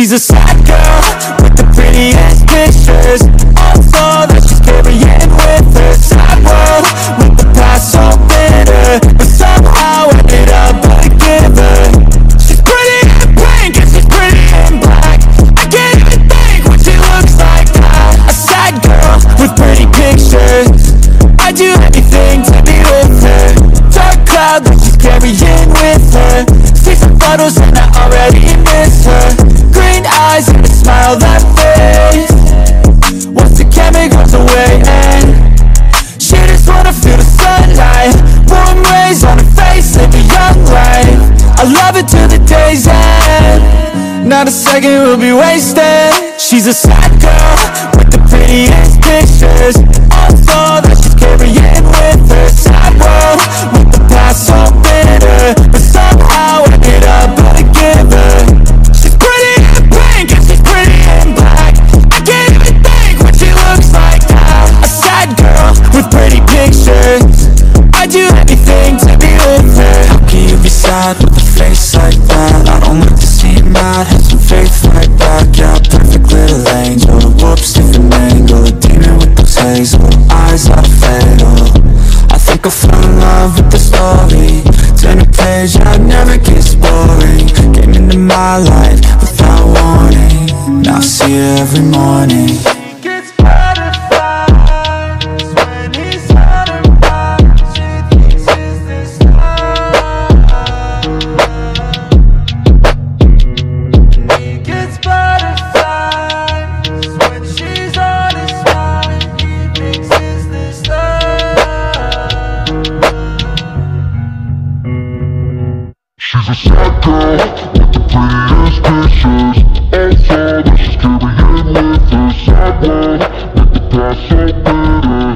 She's a sad girl with the prettiest pictures. Also, that she's carrying with her. Sad world with the past so bitter, but somehow ended up a giver. She's pretty in pink and she's pretty in black. I can't even think what she looks like now. A sad girl with pretty pictures. I'd do anything to be with her. Dark cloud that she's carrying with her. See some photos and not a second will be wasted. She's a sad girl with the prettiest pictures. Also that she's carrying with her Sad world. With the past so bitter But somehow ended up a giver She's pretty in pink and she's pretty in black. I can't even think what she looks like now. A sad girl with pretty pictures. I'd do anything to be with her? How can you be sad demon with eyes that fatal I think I fell in love with the story. Turn a page and it never gets boring. Came into my life without warning. Now I see her every morning a sad girl with the prettiest pictures Also that she's carrying with her world Make the past so bitter